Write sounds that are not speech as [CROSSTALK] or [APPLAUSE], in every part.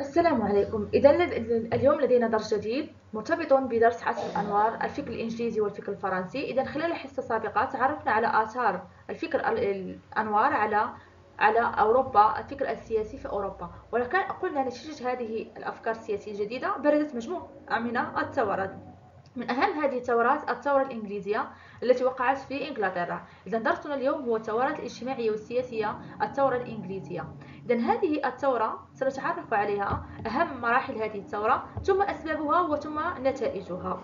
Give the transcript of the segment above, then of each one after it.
السلام عليكم. إذا اليوم لدينا درس جديد مرتبط بدرس عصر الأنوار الفكر الإنجليزي والفكر الفرنسي. إذا خلال الحصة السابقة تعرفنا على آثار الفكر الأنوار على على أوروبا الفكر السياسي في أوروبا. ولكن قلنا نتيجة هذه الأفكار السياسية الجديدة بردت مجموعة من الثورات من أهم هذه الثورات الثورة الإنجليزية التي وقعت في إنجلترا. إذا درسنا اليوم هو الثورات الاجتماعية والسياسية الثورة الإنجليزية. إذا هذه الثورة سنتعرف عليها أهم مراحل هذه الثورة ثم أسبابها وثم نتائجها.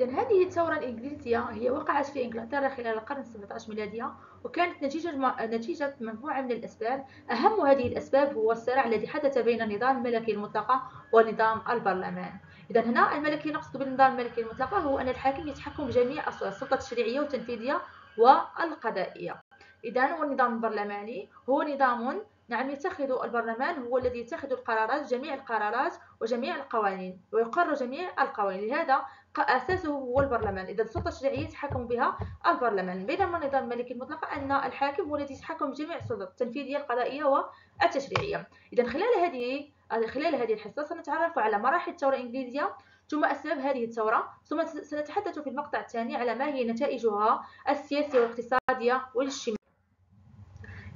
إذا هذه الثورة الإنجليزية هي وقعت في إنجلترا خلال القرن 17 ميلادية وكانت نتيجة نتيجة مجموعة من الأسباب. أهم هذه الأسباب هو الصراع الذي حدث بين النظام الملكي المطلقة ونظام البرلمان. إذا هنا الملكي نقصد بالنظام الملكي المطلقة هو أن الحاكم يتحكم بجميع السلطة التشريعية والتنفيذية والقضائية. إذا والنظام البرلماني هو نظام نعم يتخذ البرلمان هو الذي يتخذ القرارات جميع القرارات وجميع القوانين ويقر جميع القوانين. لهذا أساسه هو البرلمان. إذا السلطة التشريعية يتحكم بها البرلمان. بينما النظام الملكي المطلق أن الحاكم هو الذي يتحكم بجميع السلطات التنفيذية القضائية والتشريعية. إذا خلال هذه خلال هذه الحصة سنتعرف على مراحل الثورة الإنجليزية. ثم أسباب هذه الثورة. ثم سنتحدث في المقطع الثاني على ما هي نتائجها السياسية والاقتصادية والاجتماعية.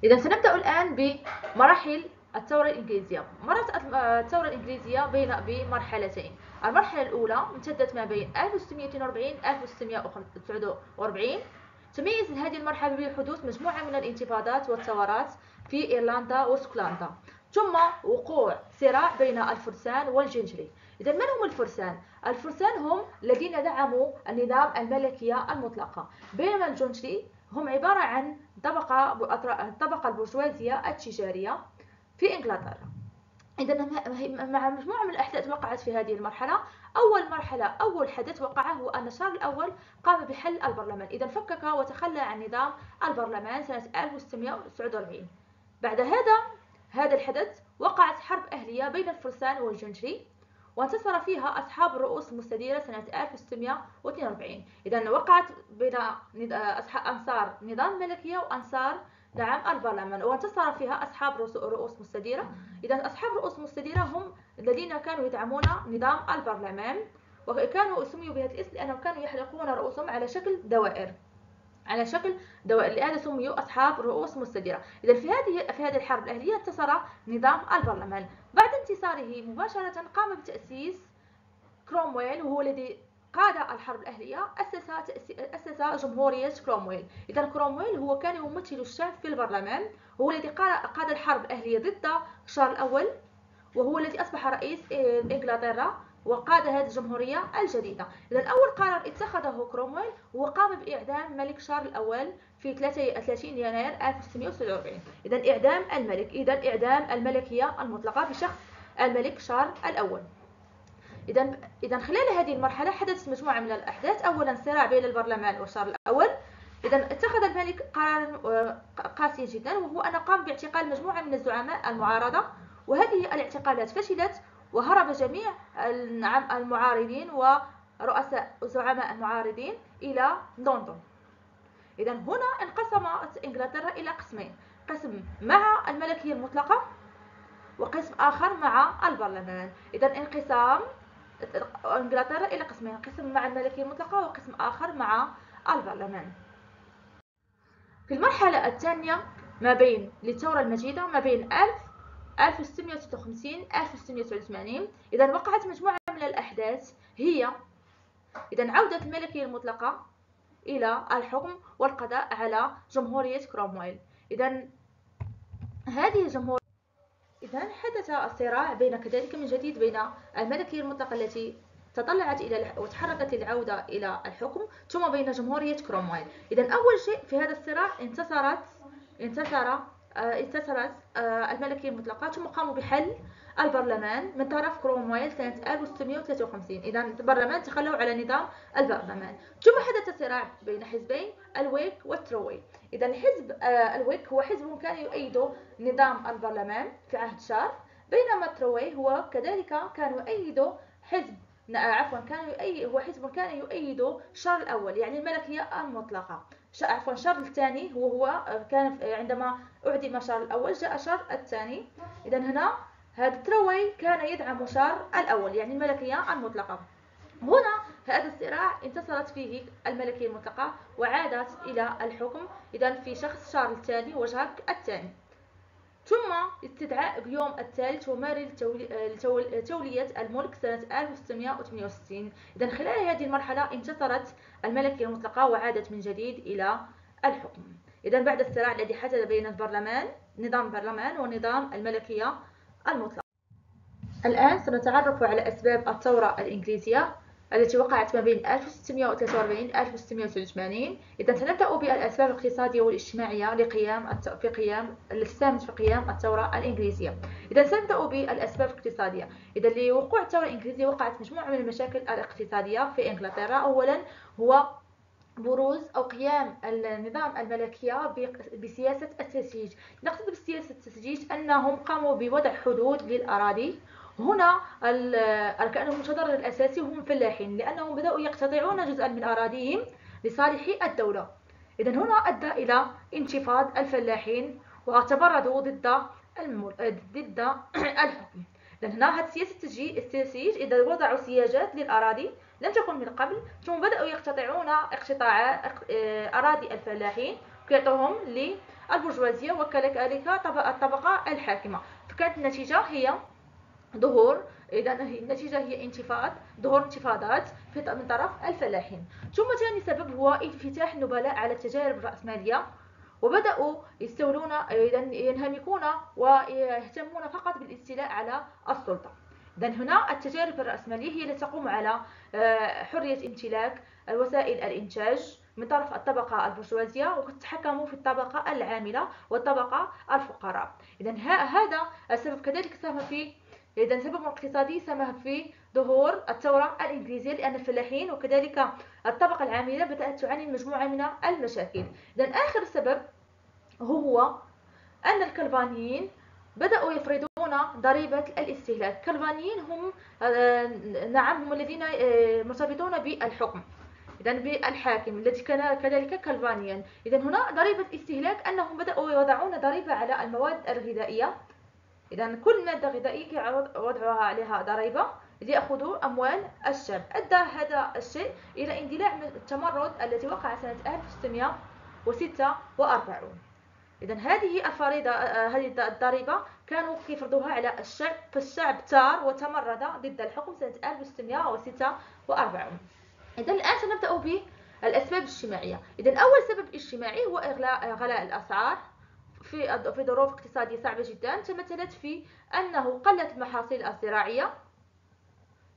إذا سنبدأ الآن بمراحل الثورة الإنجليزية. مرت الثورة الإنجليزية بين بمرحلتين. المرحلة الأولى امتدت ما بين 1642 1649 تميز هذه المرحلة بحدوث مجموعة من الانتفاضات والثورات في إيرلندا واسكتلندا. ثم وقوع صراع بين الفرسان والجنجري. إذا من هم الفرسان؟ الفرسان هم الذين دعموا النظام الملكية المطلقة. بينما الجنجري هم عبارة عن طبقة الطبقة البرجوازية التجارية في إنجلترا. إذا مع مجموعة من الأحداث وقعت في هذه المرحلة. أول مرحلة أول حدث وقع هو أن شارل الأول قام بحل البرلمان. إذا فكك وتخلى عن نظام البرلمان سنة 1649 بعد هذا هذا الحدث وقعت حرب أهلية بين الفرسان والجنجري وانتصر فيها أصحاب الرؤوس المستديرة سنة 1642 إذا وقعت بين أنصار نظام الملكية وأنصار نعم البرلمان وانتصر فيها أصحاب رؤوس مستديرة. إذا أصحاب رؤوس مستديرة هم الذين كانوا يدعمون نظام البرلمان وكانوا سميوا بهذا الاسم لأنهم كانوا يحلقون رؤوسهم على شكل دوائر. على شكل لهذا سميوا أصحاب رؤوس مستديرة إذا في هذه في هذه الحرب الأهلية انتصر نظام البرلمان. بعد انتصاره مباشرة قام بتأسيس كرومويل وهو الذي قاد الحرب الأهلية أسس أسس جمهورية كرومويل. إذا كرومويل هو كان يمثل الشعب في البرلمان هو الذي قاد الحرب الأهلية ضد شارل الأول وهو الذي أصبح رئيس إنجلترا. وقاد هذه الجمهورية الجديدة. إذا أول قرار اتخذه كرومويل هو قام بإعدام الملك شارل الأول في 30 يناير 1649 إذا إعدام الملك إذا إعدام الملكية المطلقة بشخص الملك شارل الأول. إذا إذا خلال هذه المرحلة حدثت مجموعة من الأحداث. أولا صراع بين البرلمان وشارل الأول. إذا اتخذ الملك قرارا آه، قاسيا جدا وهو أن قام باعتقال مجموعة من الزعماء المعارضة. وهذه الاعتقالات فشلت وهرب جميع المعارضين ورؤساء زعماء المعارضين إلى لندن. إذا هنا انقسمت إنجلترا إلى قسمين قسم مع الملكية المطلقة وقسم آخر مع البرلمان. إذا انقسام إنجلترا إلى قسمين قسم مع الملكية المطلقة وقسم آخر مع البرلمان. في المرحلة الثانية ما بين للثورة المجيدة ما بين 1000 1656 1689 إذا وقعت مجموعة من الأحداث هي إذا عودة الملكية المطلقة إلى الحكم والقضاء على جمهورية كرومويل. إذا هذه الجمهورية إذا حدث الصراع بين كذلك من جديد بين الملكية المطلقة التي تطلعت إلى وتحركت للعودة إلى الحكم ثم بين جمهورية كرومويل. إذا أول شيء في هذا الصراع انتصرت انتصر انتصرت آه، الملكية المطلقة ثم قاموا بحل البرلمان من طرف كرومويل سنة 1653 إذا البرلمان تخلوا على نظام البرلمان. ثم حدث صراع بين حزبين الويك والتروي إذا الحزب آه، الويك هو حزب كان يؤيد نظام البرلمان في عهد شار بينما التروي هو كذلك كان يؤيد حزب عفوا كان يؤيد هو حزب كان يؤيد شار الأول يعني الملكية المطلقة. عفوا شار الثاني هو هو كان عندما أعدم شار الأول جاء شار الثاني. إذا هنا هذا تروي كان يدعم شار الأول يعني الملكية المطلقة. هنا هذا الصراع انتصرت فيه الملكية المطلقة وعادت إلى الحكم. إذا في شخص شارل الثاني وجاك الثاني. ثم استدعاء غيوم الثالث وماري لتولية الملك سنة 1668 إذا خلال هذه المرحلة انتصرت الملكية المطلقة وعادت من جديد إلى الحكم. إذا بعد الصراع الذي حدث بين البرلمان نظام البرلمان ونظام الملكية المطلقة. الآن سنتعرف على أسباب الثورة الإنجليزية. التي وقعت ما بين 1643 و 1683 إذا سنبدأ بالأسباب الاقتصادية والاجتماعية لقيام في قيام التي في قيام الثورة الإنجليزية. إذا سنبدأ بالأسباب الاقتصادية. إذا لوقوع الثورة الإنجليزية وقعت مجموعة من المشاكل الاقتصادية في إنجلترا. أولا هو بروز أو قيام النظام الملكية بسياسة التسجيج نقصد بسياسة التسجيج أنهم قاموا بوضع حدود للأراضي. هنا كان المتضرر الأساسي هم الفلاحين لأنهم بدأوا يقتطعون جزءا من أراضيهم لصالح الدولة. إذا هنا أدى إلى انتفاض الفلاحين وتمردوا ضد ضد [CLEARS THROAT] الحكم. لأن هنا هذه سياسة التسجيج إذا وضعوا سياجات للأراضي لم تكن من قبل ثم بدأوا يقتطعون اقتطاع أراضي الفلاحين ويعطوهم للبرجوازية وكذلك الطبقة الحاكمة. فكانت النتيجة هي ظهور إذا النتيجة هي انتفاض ظهور انتفاضات من طرف الفلاحين. ثم ثاني سبب هو انفتاح النبلاء على التجارب الرأسمالية. وبدأوا يستولون إذا ينهمكون ويهتمون فقط بالاستيلاء على السلطة. إذا هنا التجارب الرأسمالية هي التي تقوم على آه، حرية امتلاك وسائل الإنتاج من طرف الطبقة البرجوازية وتتحكموا في الطبقة العاملة والطبقة الفقراء. إذا هذا السبب. كذلك ساهم في إذا سبب اقتصادي ساهم في ظهور الثورة الإنجليزية لأن الفلاحين وكذلك الطبقة العاملة بدأت تعاني من مجموعة من المشاكل. إذا آخر سبب هو أن الكلفانيين بدأوا يفرضون ضريبة الاستهلاك. الكلفانيين هم آه، نعم هم الذين آه، مرتبطون بالحكم. إذا بالحاكم الذي كان كذلك كلفانيا. إذا هنا ضريبة استهلاك أنهم بدأوا يوضعون ضريبة على المواد الغذائية. إذا كل مادة غذائية وضعها عليها ضريبة ليأخذوا أموال الشعب أدى هذا الشيء إلى اندلاع التمرد الذي وقع سنة 1646 إذا هذه الفريضة هذه الضريبة كانوا كيفرضوها على الشعب فالشعب ثار وتمرد ضد الحكم سنة 1646 إذا الآن سنبدأ بالأسباب الاجتماعية. إذا أول سبب اجتماعي هو غلاء الأسعار. في في ظروف اقتصادية صعبة جدا تمثلت في أنه قلت المحاصيل الزراعية.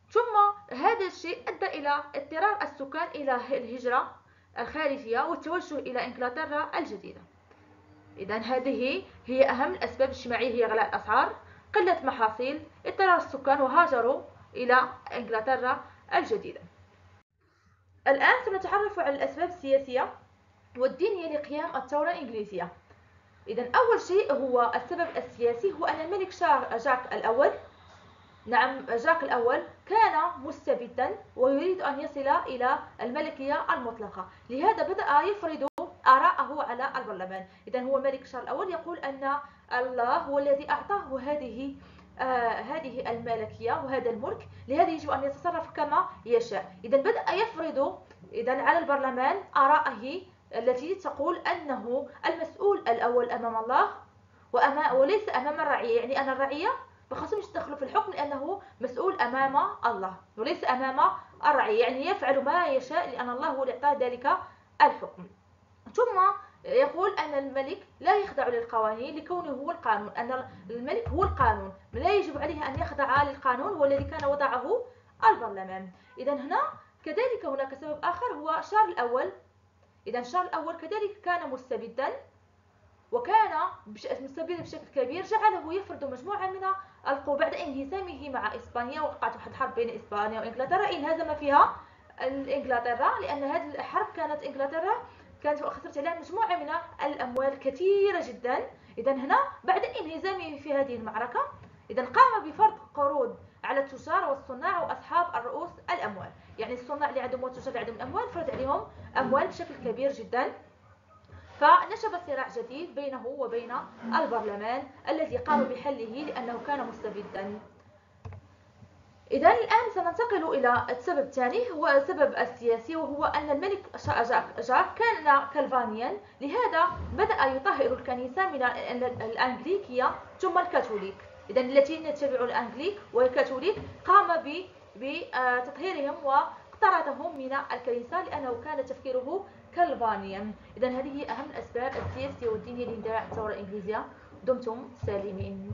ثم هذا الشيء أدى إلى اضطرار السكان إلى الهجرة الخارجية والتوجه إلى إنجلترا الجديدة. إذا هذه هي أهم الأسباب الاجتماعية هي غلاء الأسعار. قلة محاصيل اضطرار السكان وهاجروا إلى إنجلترا الجديدة. الآن سنتعرف على الأسباب السياسية والدينية لقيام الثورة الإنجليزية. إذا أول شيء هو السبب السياسي هو أن الملك جاك الأول. نعم جاك الأول كان مستبدا ويريد أن يصل إلى الملكية المطلقة. لهذا بدأ يفرض آراءه على البرلمان. إذا هو الملك شارل الأول يقول أن الله هو الذي أعطاه هذه آه هذه الملكية وهذا الملك لهذا يجب أن يتصرف كما يشاء. إذا بدأ يفرض إذا على البرلمان آراءه التي تقول أنه المسؤول الأول أمام الله وأمام وليس أمام الرعية. يعني أن الرعية ما خصهمش في الحكم لأنه مسؤول أمام الله وليس أمام الرعية. يعني يفعل ما يشاء لأن الله هو اللي أعطاه ذلك الحكم. ثم يقول أن الملك لا يخضع للقوانين لكونه هو القانون. أن الملك هو القانون. لا يجب عليه أن يخضع للقانون والذي كان وضعه البرلمان. إذا هنا كذلك هناك سبب آخر هو شارل الأول. إذا شارل الأول كذلك كان مستبدا وكان مستبدا بشكل كبير جعله يفرض مجموعة من القوى بعد انهزامه مع إسبانيا وقعت واحد حرب بين إسبانيا وإنجلترا. انهزم فيها إنجلترا لأن هذه الحرب كانت إنجلترا كانت خسرت عليها مجموعة من الأموال كثيرة جدا. إذا هنا بعد انهزامه في هذه المعركة إذا قام بفرض قروض على التجار والصناع وأصحاب الرؤوس الأموال. يعني الصناع اللي عندهم والتجار اللي عندهم الأموال فرض عليهم أموال بشكل كبير جدا. فنشب صراع جديد بينه وبين البرلمان الذي قاموا بحله لأنه كان مستبدا. إذا الآن سننتقل إلى السبب الثاني هو السبب السياسي وهو أن الملك جاك كان كالفانيا لهذا بدأ يطهر الكنيسة من الأنجليكية ثم الكاثوليك. إذا الذين يتبعوا الأنجليك والكاثوليك قام بتطهيرهم واقترضهم من الكنيسة لأنه كان تفكيره كالفانيا إذا هذه أهم الأسباب السياسية والدينية لإندلاع الثورة الإنجليزية. دمتم سالمين.